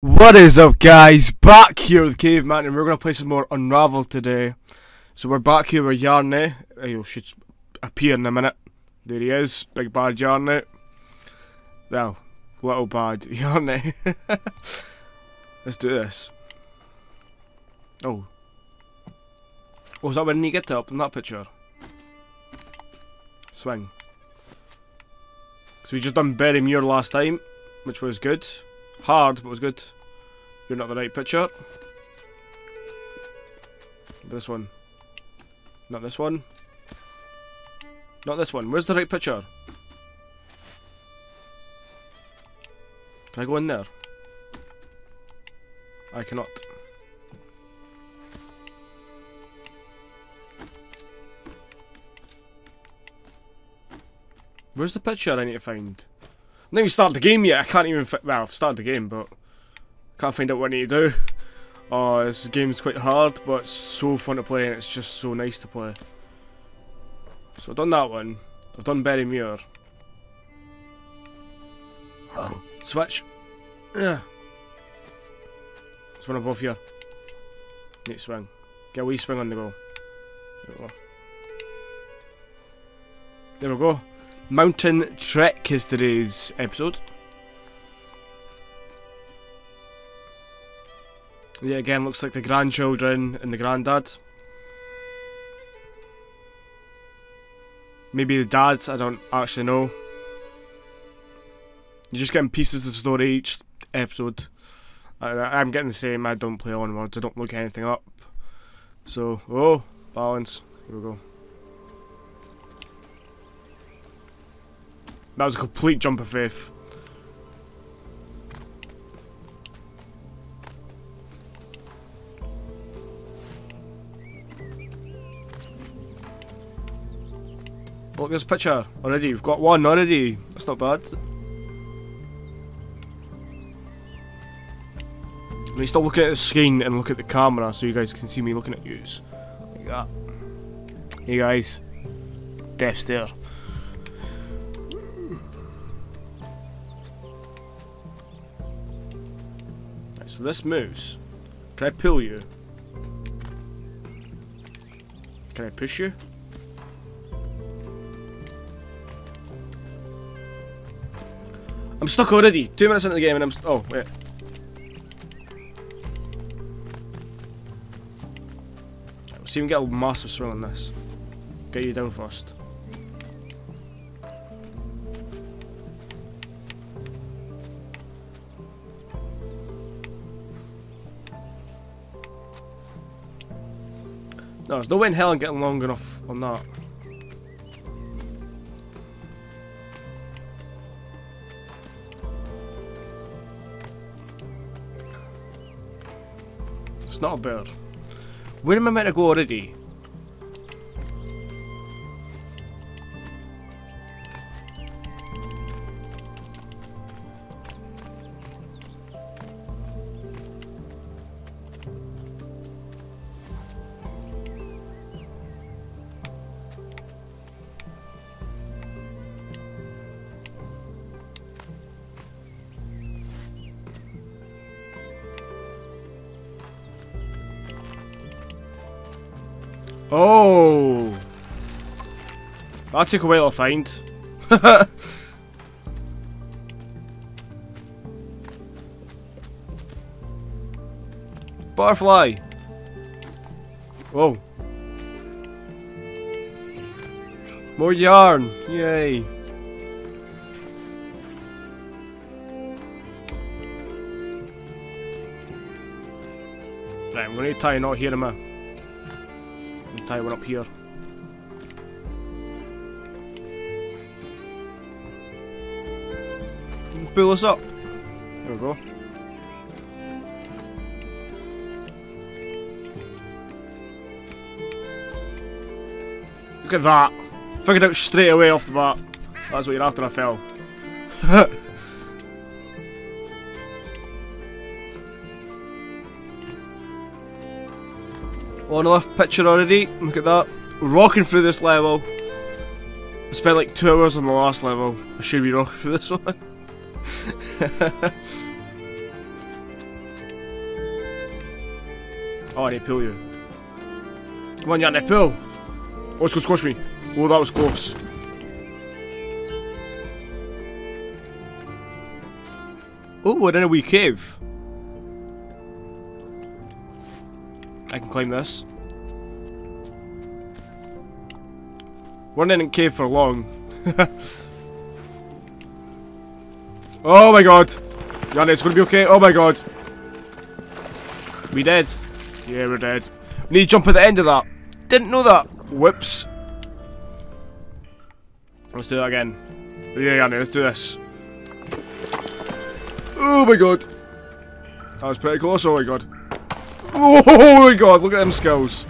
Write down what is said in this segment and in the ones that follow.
What is up guys, back here with Caveman and we're going to play some more Unravel today. So we're back here with Yarny, he uh, should appear in a minute. There he is, big bad Yarny. Well, little bad Yarny. Let's do this. Oh. oh was that when you get up in that picture? Swing. So we just done Berry Mire last time, which was good. Hard, but was good. You're not the right picture. This one. Not this one. Not this one. Where's the right picture? Can I go in there? I cannot. Where's the picture I need to find? I think we started the game yet. I can't even. Well, I've started the game, but can't find out what I need to do. Oh, this game's quite hard, but it's so fun to play, and it's just so nice to play. So I've done that one. I've done Berry Mire. Oh, switch. Yeah. There's one above here. Need to swing. Get a wee swing on the go. There we go. There we go. Mountain Trek is today's episode. Yeah, again, looks like the grandchildren and the granddad. Maybe the dads, I don't actually know. You're just getting pieces of the story each episode. I, am getting the same, I don't play onwards, I don't look anything up. So, oh, balance. Here we go. That was a complete jump of faith. Look, there's a picture already. We've got one already. That's not bad. Let me stop looking at the screen and look at the camera so you guys can see me looking at you. Like that. Hey guys. Death stare. So this moves. Can I pull you? Can I push you? I'm stuck already. Two minutes into the game and I'm... Oh, wait. See if we can get a massive swing on this. Get you down first. No, there's no way in hell I'm getting long enough on that. It's not a bird. Where am I meant to go already? Oh! That took a while to find. Butterfly! Whoa. More yarn! Yay! Right, I'm gonna tie a knot here in my tie one up here. Pull us up. There we go. Look at that. Figured out straight away off the bat. That's what you're after I fell. on the left picture already. Look at that. Rocking through this level. I spent like two hours on the last level. I should be rocking through this one. oh, I need to pull you. Come on, you need to pull. Oh, it's going to squash me. Oh, that was close. Oh, we're in a wee cave. Climb this. We're not in a cave for long. oh my god! Yarny, it's gonna be okay. Oh my god. We dead. Yeah, we're dead. We need to jump at the end of that. Didn't know that. Whoops. Let's do that again. Yeah, Yarny, let's do this. Oh my god. That was pretty close. Oh my god. Oh my god, look at them skills.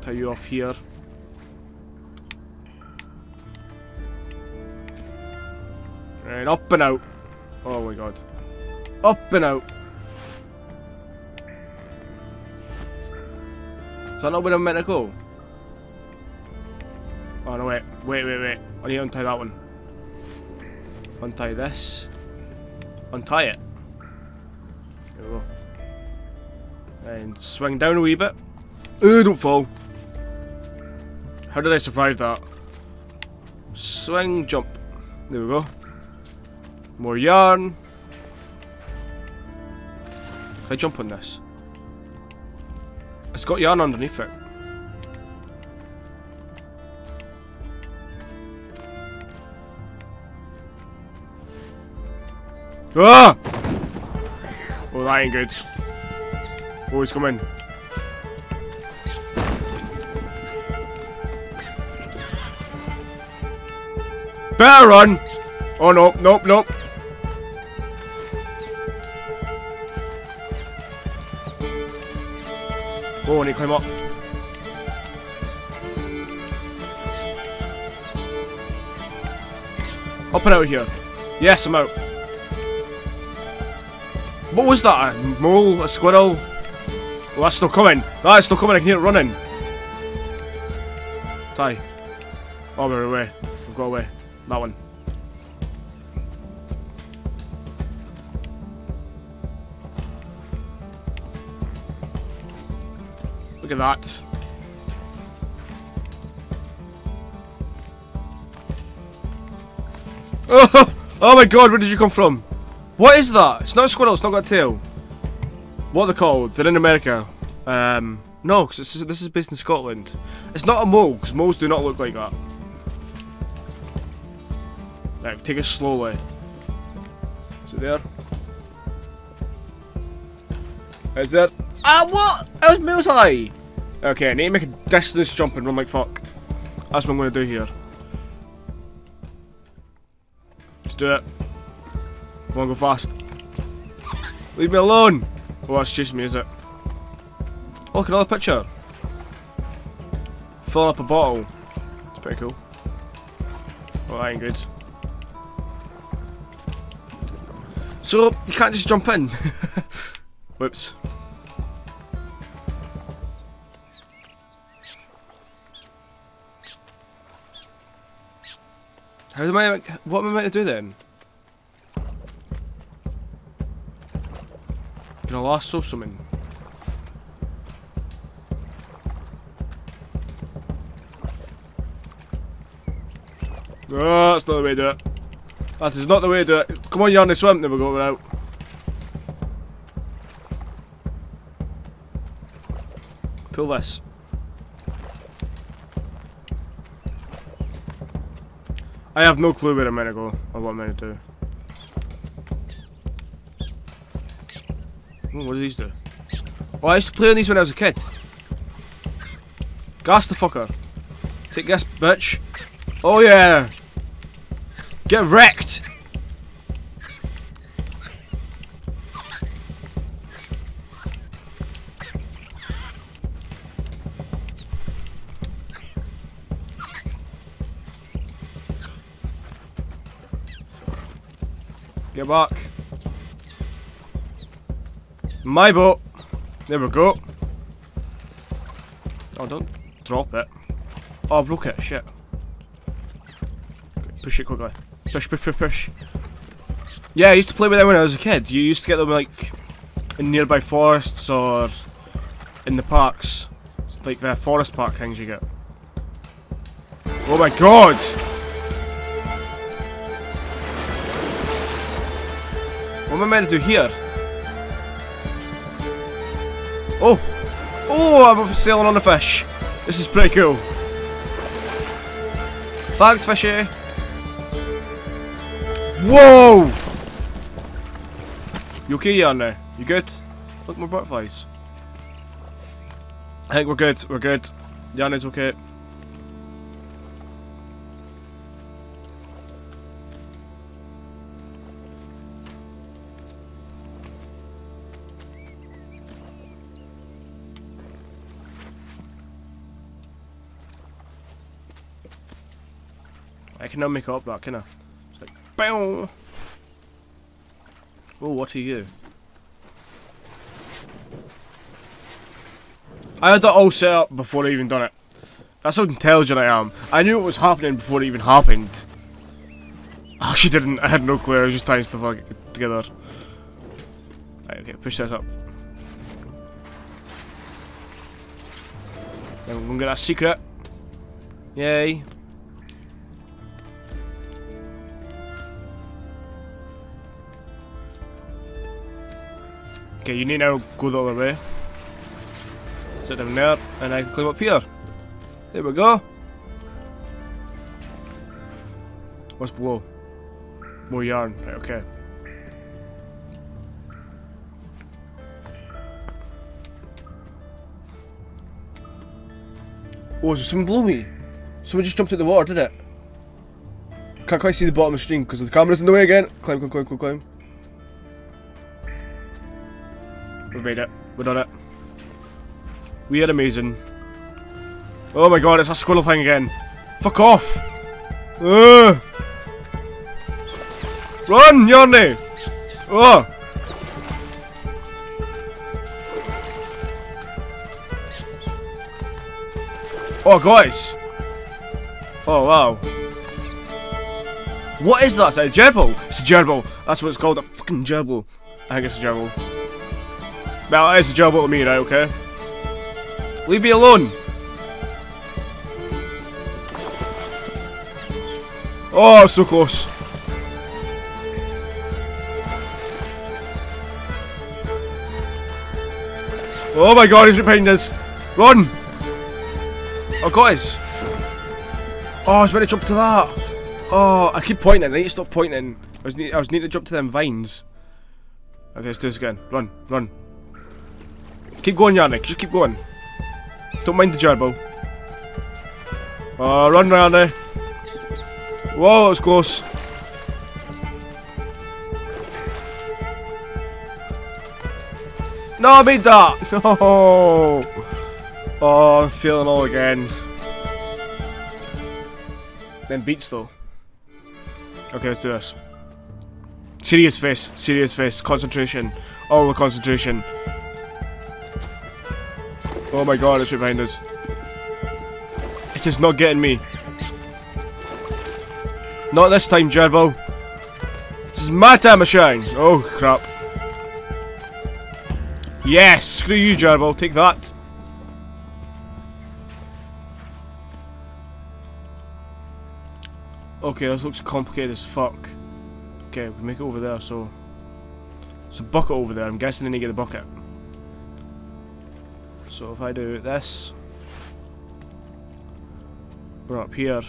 Tie you off here. And up and out. Oh my god. Up and out. Is that not where I'm meant to go? Oh no, wait. Wait, wait, wait. I need to untie that one. Untie this. Untie it. There we go. And swing down a wee bit. Oh, don't fall. How did I survive that? Swing, jump. There we go. More yarn. Can I jump on this? It's got yarn underneath it. Ah! Oh, that ain't good. Oh, he's coming. Better run! Oh, no, nope, nope. Oh, I need climb up. Up and out of here. Yes, I'm out. What was that? A mole? A squirrel? Oh, that's still coming. That's still coming. I can hear it running. Die. Oh, we're away. We've got away. That one. Look at that. Oh, oh my god, where did you come from? What is that? It's not a squirrel, it's not got a tail. What are they called? They're in America. Um, no, because this is based in Scotland. It's not a mole, because moles do not look like that. Right, take it slowly. Is it there? Is there? Ah, what? That was Mills High! Okay, I need to make a distance jump and run like fuck. That's what I'm going to do here. Let's do it. Come on, go fast. Leave me alone! Oh, that's chasing me, is it? Oh, look, another picture. Filling up a bottle. It's pretty cool. Oh, that ain't good. So, you can't just jump in. Whoops. How am I, what am I meant to do then? Can I lasso something? No, that's not the way to do it. That is not the way to do it. Come on, Yarny, swim. There we go, we're out. Pull this. I have no clue where I'm gonna go or what I'm gonna do. Ooh, what do these do? Oh, I used to play on these when I was a kid. Gas the fucker. Take gas, bitch. Oh yeah. Get wrecked. My boat. There we go. Oh, don't drop it. Oh, I broke it. Shit. Push it quickly. Push, push, push, push. Yeah, I used to play with them when I was a kid. You used to get them like in nearby forests or in the parks. It's like the forest park things you get. Oh my god! What am I meant to do here? Oh! Oh, I'm sailing on a fish. This is pretty cool. Thanks, fishy. Whoa! You okay, Yarny? You good? Look, more butterflies. I think we're good. We're good. Yarny's okay. Make up that, can I? It's like, bow. Oh, what are you? I had that all set up before I even done it. That's how intelligent I am. I knew it was happening before it even happened. I actually didn't. I had no clue. I was just tying stuff together. Right, okay, push this up. Then we're gonna get that secret. Yay. Okay, you need to go the other way. Sit down there, and I can climb up here. There we go. What's below? More yarn. Right, okay. Oh, is there someone below me? Someone just jumped in the water, did it? Can't quite see the bottom of the stream because the camera's in the way again. Climb, climb, climb, climb, climb. We made it. We done it. We are amazing. Oh my god, it's a squirrel thing again. Fuck off! Ugh. Run, Yarny! Oh! Oh, guys! Oh, wow. What is that? Is that a gerbil? It's a gerbil. That's what it's called, a fucking gerbil. I think it's a gerbil. Well, it's a gerbil to me, right, okay? Leave me alone! Oh, so close. Oh my god, he's behind us. Run! Oh, guys. Oh, I was meant to jump to that. Oh, I keep pointing. I need to stop pointing. I was need I was needing to jump to them vines. Okay, let's do this again. Run, run. Keep going, Yannick. Just keep going. Don't mind the gerbil. Oh, run, Yannick. Eh? Whoa, that was close. No, I made that! No! Oh, I'm feeling all again. Then beats though. Okay, let's do this. Serious face, serious face, concentration. All the concentration. Oh my god, it's right behind us. It is not getting me. Not this time, Gerbil. This is my time of shine. Oh, crap. Yes! Screw you, Gerbil. Take that. Okay, this looks complicated as fuck. Okay, we make it over there, so... It's a bucket over there. I'm guessing I need to get the bucket. So if I do this... We're up here.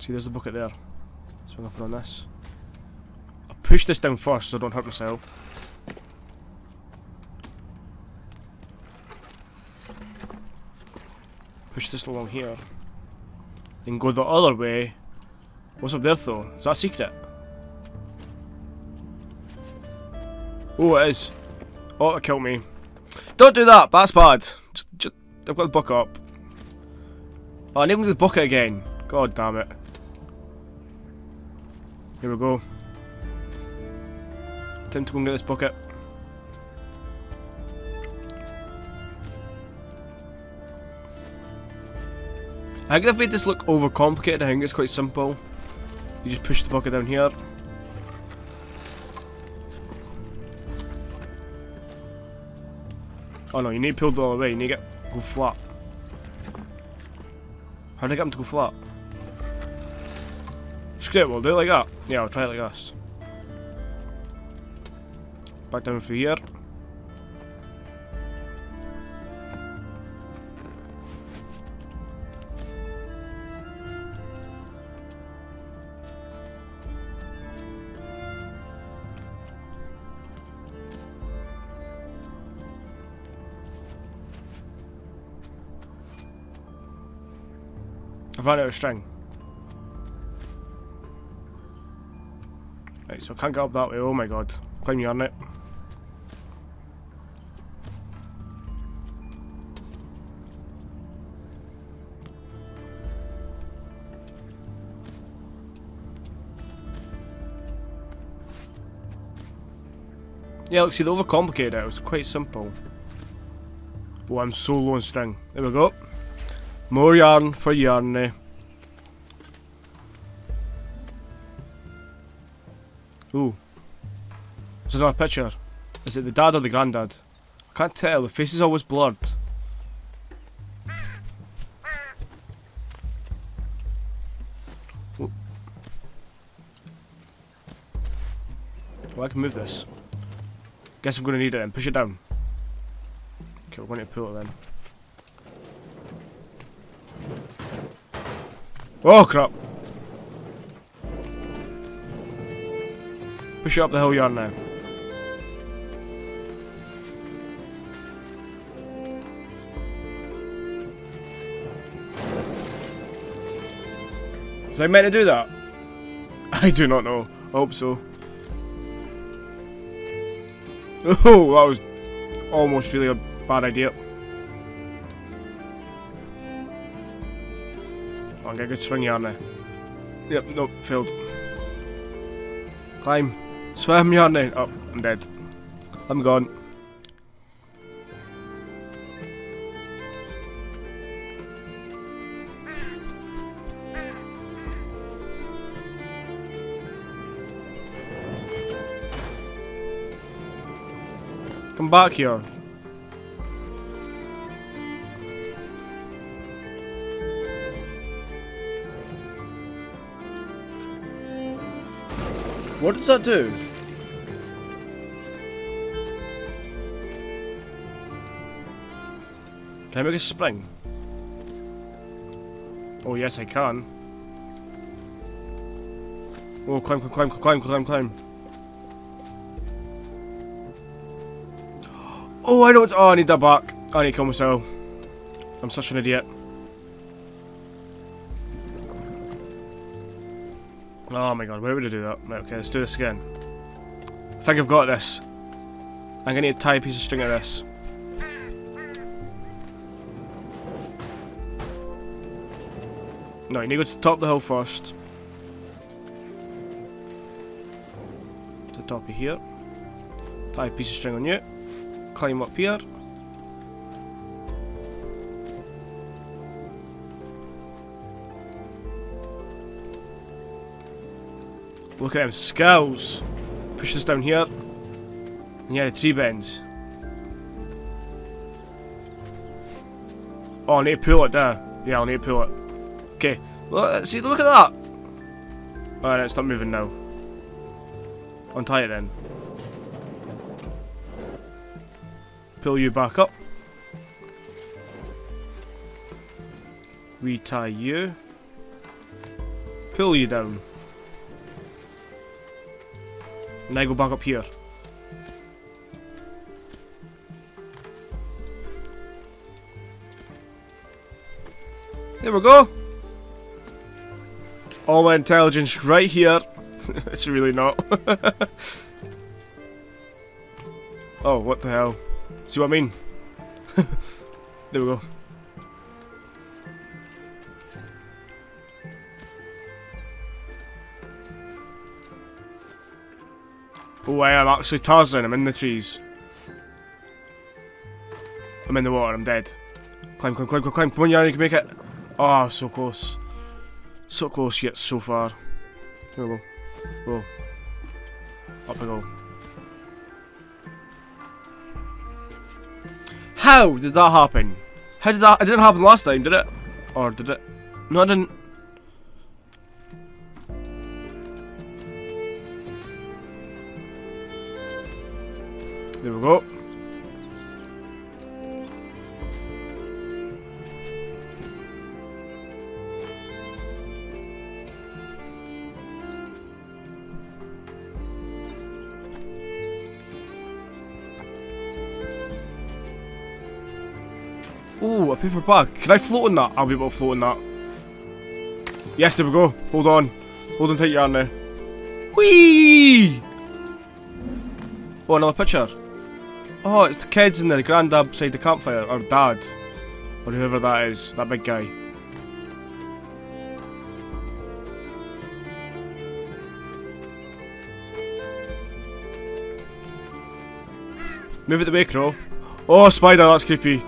See, there's the bucket there. Swing up on this. I'll push this down first so I don't hurt myself. Push this along here. Then go the other way. What's up there though? Is that a secret? Oh, it is. Oh, it killed me. Don't do that. That's bad. Just, just, I've got the bucket up. Oh, I need to get the bucket again. God damn it. Here we go. Time to go and get this bucket. I think they've made this look overcomplicated. I think it's quite simple. You just push the bucket down here. Oh no, you need to all the way. You need to get, go flat. How do I get him to go flat? Screw it, we'll do it like that. Yeah, I'll try it like this. Back down through here. I've run out of string. Right, so I can't get up that way. Oh my god. Climb you on it. Yeah, look, see, they overcomplicated it. It was quite simple. Oh, I'm so low on string. There we go. More yarn for Yarny. Ooh. There's another picture. Is it the dad or the granddad? I can't tell. The face is always blurred. Ooh. Well, I can move this. Guess I'm going to need it then. Push it down. Okay, we're going to pull it then. Oh crap. Push it up the hill yard now. Was I meant to do that? I do not know. I hope so. Oh, that was almost really a bad idea. On, get a good swing on there. Yep, nope, failed. Climb. Swim on there. Oh, I'm dead. I'm gone. Come back here. What does that do? Can I make a spring? Oh yes I can. Oh climb, climb, climb, climb, climb, climb. Oh I don't oh I need that back. I need to kill myself. I'm such an idiot. Oh my god, where would I do that? Right, okay, let's do this again. I think I've got this. I'm gonna need to tie a piece of string of this. No, you need to go to the top of the hill first. To the top of here. Tie a piece of string on you. Climb up here. Look at them skulls. Push this down here. And yeah, the tree bends. Oh, I need to pull it there. Yeah, I'll need to pull it. Okay. Well, uh, see, look at that. Alright, it's not moving now. Untie it then. Pull you back up. Retie you. Pull you down. And I go back up here. There we go. All the intelligence right here. it's really not. oh, what the hell? See what I mean? there we go. Oh, I am actually Tarzan. I'm in the trees. I'm in the water. I'm dead. Climb, climb, climb, climb, climb. Come on, Yarny, you can make it. Oh, so close. So close yet so far. Here we go. Whoa. Up I go. How did that happen? How did that? It didn't happen last time, did it? Or did it? No, it didn't. Ooh, a paper bag. Can I float in that? I'll be able to float in that. Yes, there we go. Hold on. Hold on tight, yarn now. Whee! Oh, another picture. Oh, it's the kids and the granddad beside the campfire, or dad. Or whoever that is, that big guy. Move it the way, Crow. Oh, spider, that's creepy.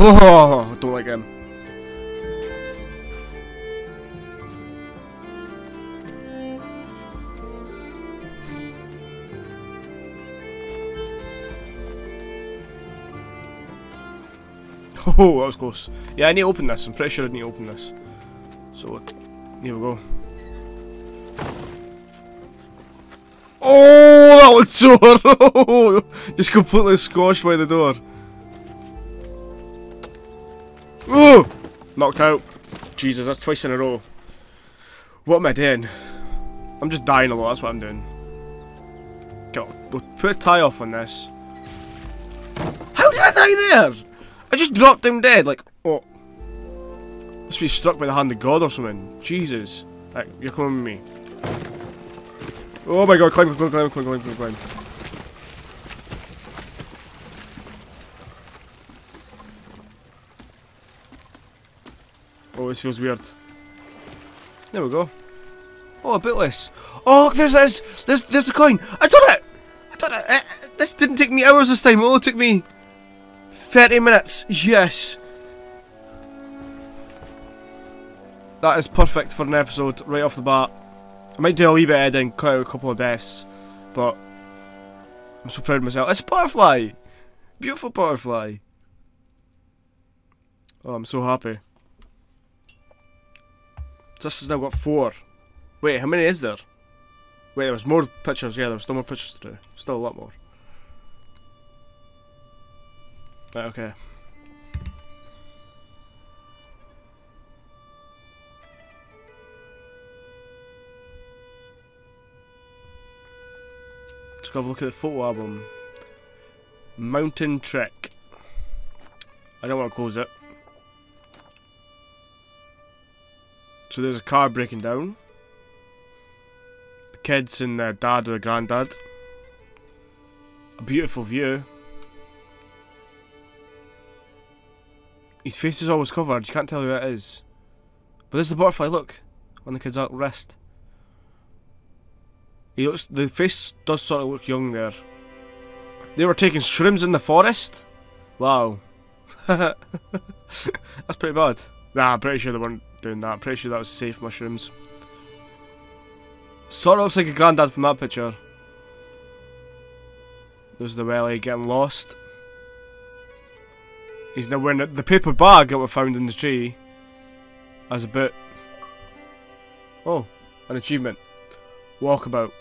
Oh, don't like him. Oh, that was close. Yeah, I need to open this. I'm pretty sure I need to open this. So, here we go. Oh, that looks so horrible! Just completely squashed by the door. Knocked out. Jesus, that's twice in a row. What am I doing? I'm just dying a lot, that's what I'm doing. Go, we'll put a tie off on this. How did I die there? I just dropped him dead, like, oh. Must be struck by the hand of God or something. Jesus. Right, you're coming with me. Oh my god, climb, climb, climb, climb, climb, climb, climb. This feels weird. There we go. Oh, a bit less. Oh, there's this. There's there's the coin. I done it. I done it. Uh, this didn't take me hours this time. It only took me 30 minutes. Yes. That is perfect for an episode right off the bat. I might do a wee bit of editing, cut out a couple of deaths, but I'm so proud of myself. It's a butterfly! Beautiful butterfly. Oh, I'm so happy. This has now got four. Wait, how many is there? Wait, there was more pictures. Yeah, there was still more pictures to do. Still a lot more. Right, okay. Let's go have a look at the photo album. Mountain Trek. I don't want to close it. So there's a car breaking down. The kids and their dad or granddad. A beautiful view. His face is always covered, you can't tell who it is. But there's the butterfly, look, on the kid's wrist. He looks, the face does sort of look young there. They were taking shrooms in the forest? Wow. That's pretty bad. Nah, I'm pretty sure they weren't doing that. I'm pretty sure that was safe mushrooms. Sort of looks like a granddad from that picture. There's the welly getting lost. He's now wearing the paper bag that we found in the tree as a bit. Oh, an achievement. Walkabout.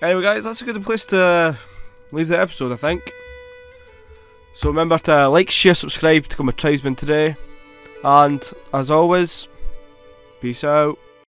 Anyway, guys, that's a good place to leave the episode, I think. So remember to like, share, subscribe to become a tribesman today. And as always, peace out.